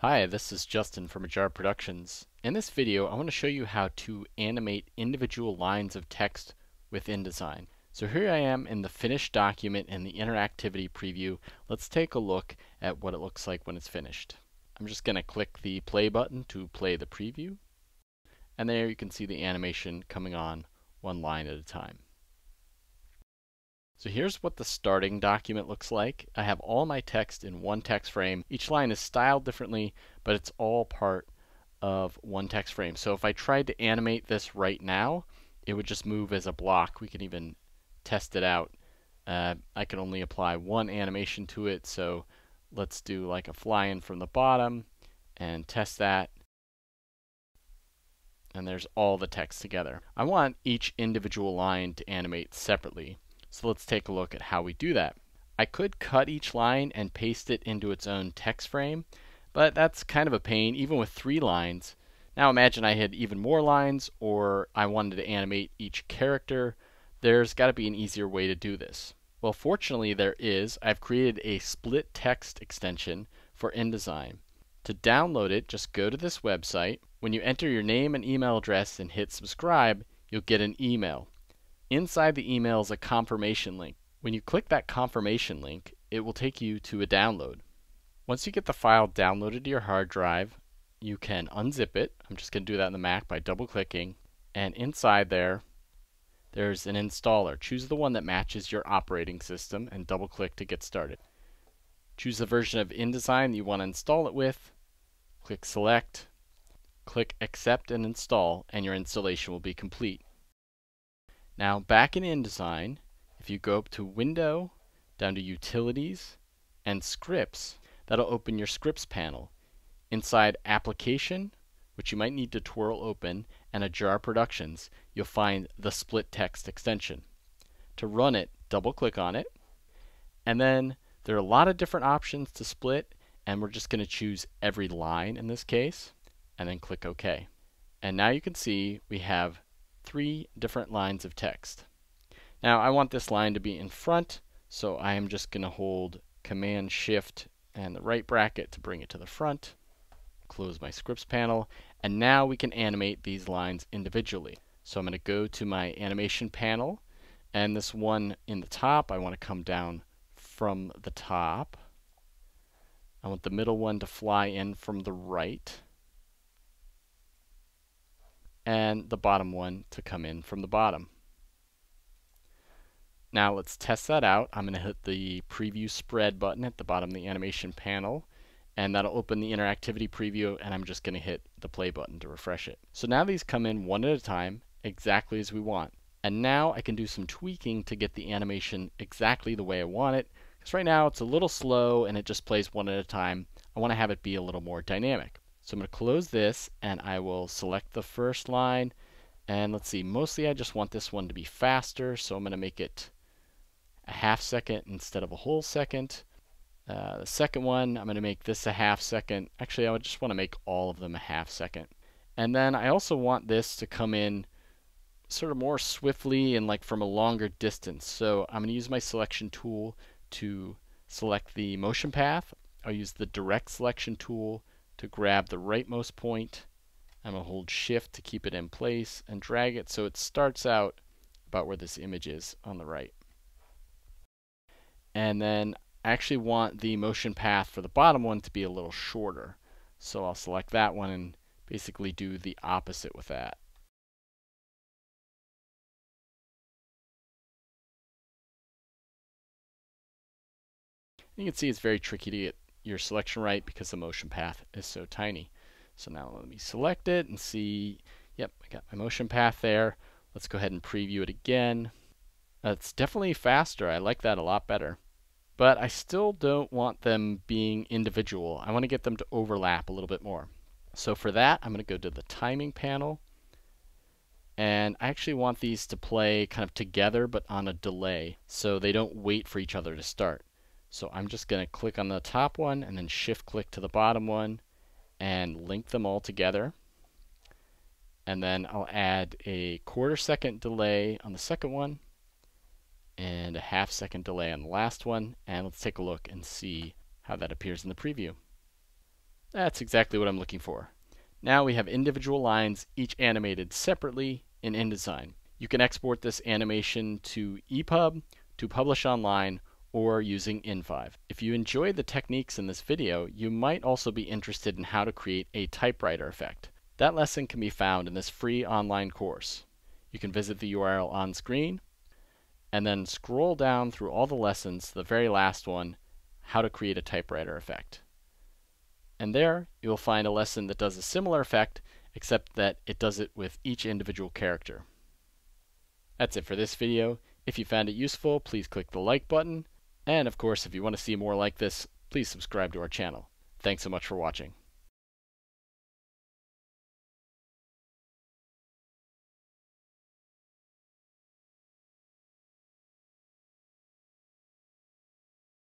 Hi, this is Justin from Ajar Productions. In this video, I want to show you how to animate individual lines of text with InDesign. So here I am in the finished document in the interactivity preview. Let's take a look at what it looks like when it's finished. I'm just going to click the play button to play the preview. And there you can see the animation coming on one line at a time. So here's what the starting document looks like. I have all my text in one text frame. Each line is styled differently, but it's all part of one text frame. So if I tried to animate this right now, it would just move as a block. We can even test it out. Uh, I can only apply one animation to it, so let's do like a fly in from the bottom and test that. And there's all the text together. I want each individual line to animate separately. So let's take a look at how we do that. I could cut each line and paste it into its own text frame, but that's kind of a pain even with three lines. Now imagine I had even more lines or I wanted to animate each character. There's got to be an easier way to do this. Well, fortunately there is. I've created a split text extension for InDesign. To download it, just go to this website. When you enter your name and email address and hit subscribe, you'll get an email. Inside the email is a confirmation link. When you click that confirmation link, it will take you to a download. Once you get the file downloaded to your hard drive, you can unzip it. I'm just going to do that in the Mac by double clicking. And inside there, there's an installer. Choose the one that matches your operating system and double click to get started. Choose the version of InDesign you want to install it with. Click Select. Click Accept and Install, and your installation will be complete. Now back in InDesign, if you go up to Window, down to Utilities, and Scripts, that'll open your Scripts panel. Inside Application, which you might need to twirl open, and Ajar Productions, you'll find the Split Text extension. To run it, double click on it, and then there are a lot of different options to split, and we're just going to choose every line in this case, and then click OK. And now you can see we have three different lines of text. Now I want this line to be in front, so I am just going to hold Command Shift and the right bracket to bring it to the front. Close my scripts panel, and now we can animate these lines individually. So I'm going to go to my animation panel, and this one in the top, I want to come down from the top. I want the middle one to fly in from the right and the bottom one to come in from the bottom. Now let's test that out. I'm going to hit the preview spread button at the bottom of the animation panel and that'll open the interactivity preview and I'm just going to hit the play button to refresh it. So now these come in one at a time exactly as we want. And now I can do some tweaking to get the animation exactly the way I want it because right now it's a little slow and it just plays one at a time. I want to have it be a little more dynamic. So I'm going to close this and I will select the first line. And let's see, mostly I just want this one to be faster. So I'm going to make it a half second instead of a whole second. Uh, the second one, I'm going to make this a half second. Actually, I would just want to make all of them a half second. And then I also want this to come in sort of more swiftly and like from a longer distance. So I'm going to use my selection tool to select the motion path. I'll use the direct selection tool to grab the rightmost point. I'm going to hold shift to keep it in place and drag it so it starts out about where this image is on the right. And then I actually want the motion path for the bottom one to be a little shorter. So I'll select that one and basically do the opposite with that. You can see it's very tricky to get your selection right because the motion path is so tiny. So now let me select it and see, yep, I got my motion path there. Let's go ahead and preview it again. That's definitely faster. I like that a lot better. But I still don't want them being individual. I want to get them to overlap a little bit more. So for that, I'm going to go to the timing panel. And I actually want these to play kind of together but on a delay so they don't wait for each other to start. So I'm just going to click on the top one and then shift click to the bottom one and link them all together. And then I'll add a quarter second delay on the second one and a half second delay on the last one. And let's take a look and see how that appears in the preview. That's exactly what I'm looking for. Now we have individual lines, each animated separately in InDesign. You can export this animation to EPUB, to publish online, or using In5. If you enjoyed the techniques in this video, you might also be interested in how to create a typewriter effect. That lesson can be found in this free online course. You can visit the URL on screen and then scroll down through all the lessons, to the very last one, how to create a typewriter effect. And there you'll find a lesson that does a similar effect, except that it does it with each individual character. That's it for this video. If you found it useful, please click the like button. And of course, if you want to see more like this, please subscribe to our channel. Thanks so much for watching.